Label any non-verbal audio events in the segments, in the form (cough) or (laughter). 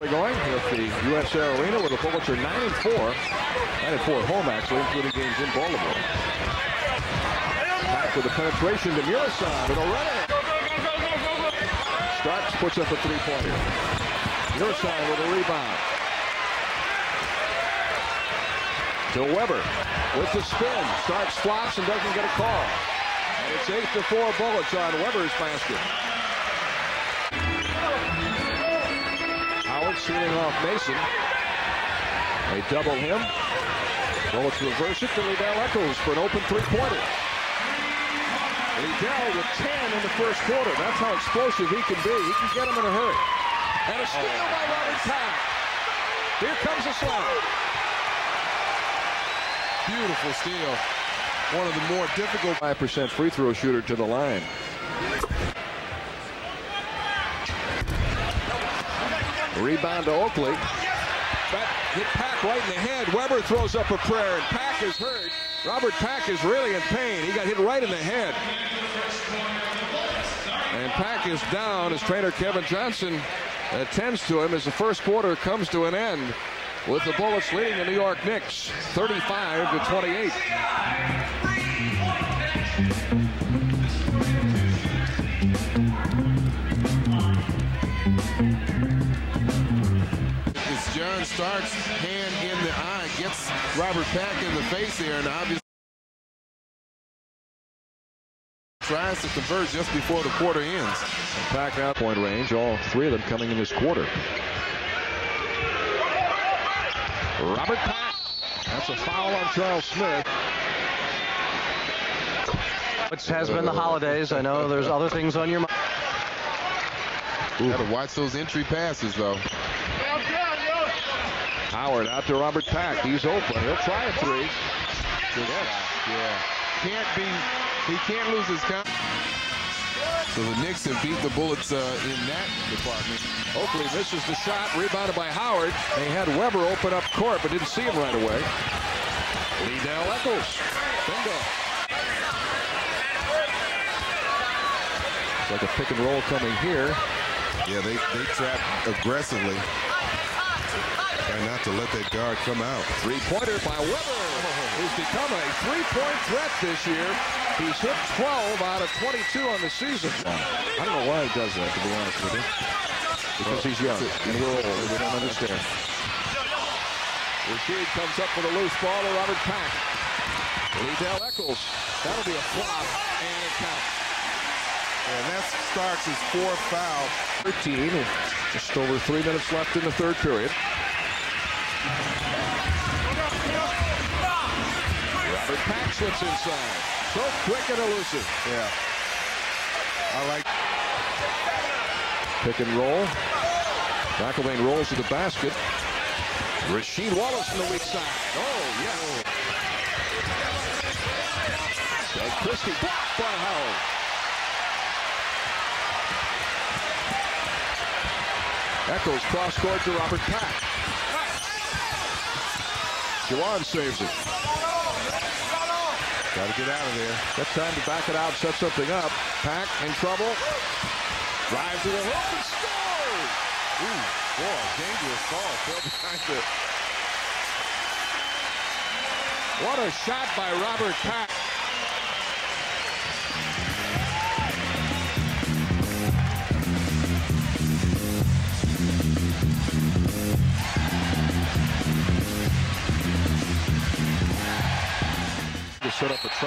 Going at the USAir Arena where the Bullets are 9 and 4. 9 and 4 at home, actually, including games in Baltimore. Back with the penetration to. It'll run it. Starks puts up a three-pointer. Muresan with a rebound. To Webber with the spin. Starks flops and doesn't get a call. And it's 8 to 4 Bullets on Webber's basket. Sealing off Mason. They double him. Bullets reverse it to Ledell Eackles for an open three-pointer. Ledell with 10 in the first quarter. That's how explosive he can be. He can get him in a hurry. And a steal oh, by Robert Pack. Here comes the slam. Beautiful steal. One of the more difficult 5% free throw shooter to the line. Rebound to Oakley. That hit Pack right in the head. Webber throws up a prayer, and Pack is hurt. Robert Pack is really in pain. He got hit right in the head. And Pack is down as trainer Kevin Johnson attends to him as the first quarter comes to an end with the Bullets leading the New York Knicks 35 to 28. It's John Starks' hand in the eye, gets Robert Pack in the face there, and obviously tries to convert just before the quarter ends. Pack out point range, all three of them coming in this quarter. Robert Pack. That's a foul on Charles Smith. Which has been the holidays. I know there's other things on your mind. Got to watch those entry passes, though. Howard out to Robert Pack. He's open. He'll try a three. Yes. Yeah. Can't be. He can't lose his count. So the Knicks have beat the Bullets uh, in that department. Oakley misses the shot, rebounded by Howard. They had Webber open up court, but didn't see him right away. Ledell Eackles. Bingo. It's like a pick and roll coming here. Yeah, they, they trap aggressively. Try not to let that guard come out. Three-pointer by Webber, who's become a three-point threat this year. He's hit 12 out of 22 on the season. I don't know why he does that, to be honest with you. Because he's young and we're old and we don't understand. Rasheed comes up with a loose ball to Robert Pack. Ledell Eackles. That'll be a flop, and it counts. And that's Starks' fourth foul. 13, just over three minutes left in the third period. Slips inside. So quick and elusive. Yeah. I like. Pick and roll. McIlvaine rolls to the basket. Rasheed Wallace from the weak side. Oh, yeah. Doug Christie blocked by Howard. Eackles cross court to Robert Pack. Juwan saves it. Got to get out of there. That's time to back it out, set something up. Pack in trouble. Drive to the hook and scores! Ooh, boy, dangerous ball. (laughs) Fell behind it. What a shot by Robert Pack.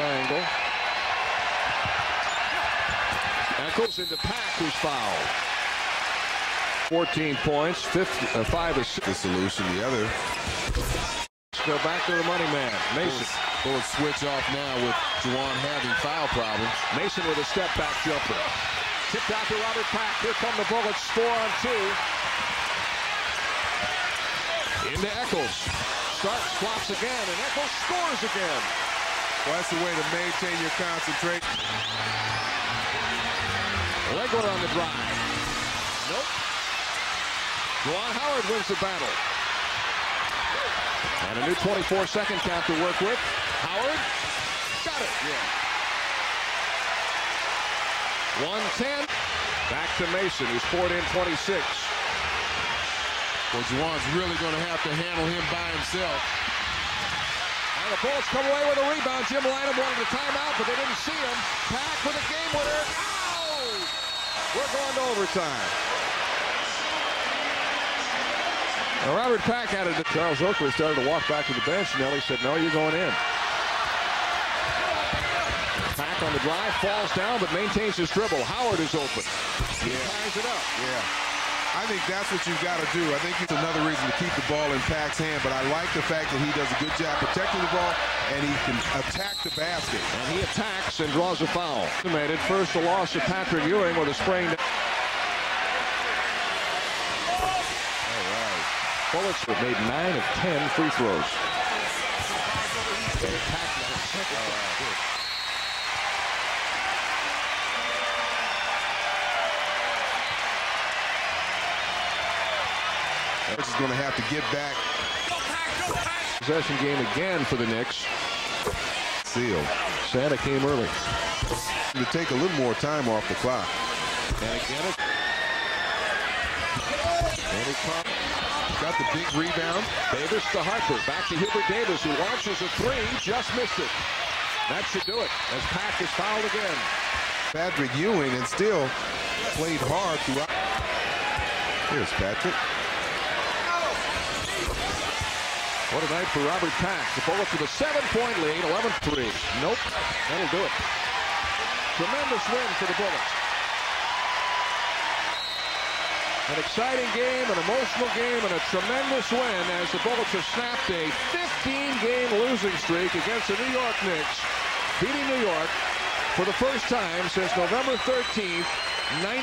Triangle. Eackles into Pack, who's fouled. 14 points, 50, uh, 5 assists. The solution, the other. Go back to the money man, Mason. Bullets switch off now with Juwan having foul problems. Mason with a step back jumper. Tipped out to Robert Pack. Here come the Bullets, four on two. Into Eackles. Starks flops again, and Eackles scores again. Well, that's the way to maintain your concentration. Legler on the drive. Nope. Juwan Howard wins the battle. And a new 24-second count to work with. Howard got it. Yeah. 110. Back to Mason, who's poured in 26. Well, Juwan's really going to have to handle him by himself. The Bulls come away with a rebound. Jim Lynam wanted a timeout, but they didn't see him. Pack with a game winner. Ow! We're going to overtime. Now, Robert Pack had it. Charles Oakley started to walk back to the bench. and Nellie said, no, you're going in. Pack on the drive, falls down, but maintains his dribble. Howard is open. He Yeah. ties it up. Yeah. I think that's what you've got to do. I think it's another reason to keep the ball in Pack's hand, but I like the fact that he does a good job protecting the ball and he can attack the basket. And he attacks and draws a foul. Estimated first the loss of Patrick Ewing with a sprained. All right. Bullets have made nine of ten free throws. Which is going to have to get back. Possession game again for the Knicks. Seal. Santa came early. To take a little more time off the clock. And again, it. And he caught Got the big rebound. Davis to Harper. Back to Hubert Davis, who launches a three. Just missed it. That should do it, as Pack is fouled again. Patrick Ewing and still played hard throughout. Here's Patrick. What a night for Robert Pack. The Bullets with a seven-point lead, 11-3. Nope, that'll do it. Tremendous win for the Bullets. An exciting game, an emotional game, and a tremendous win as the Bullets have snapped a 15-game losing streak against the New York Knicks, beating New York for the first time since November 13th, 19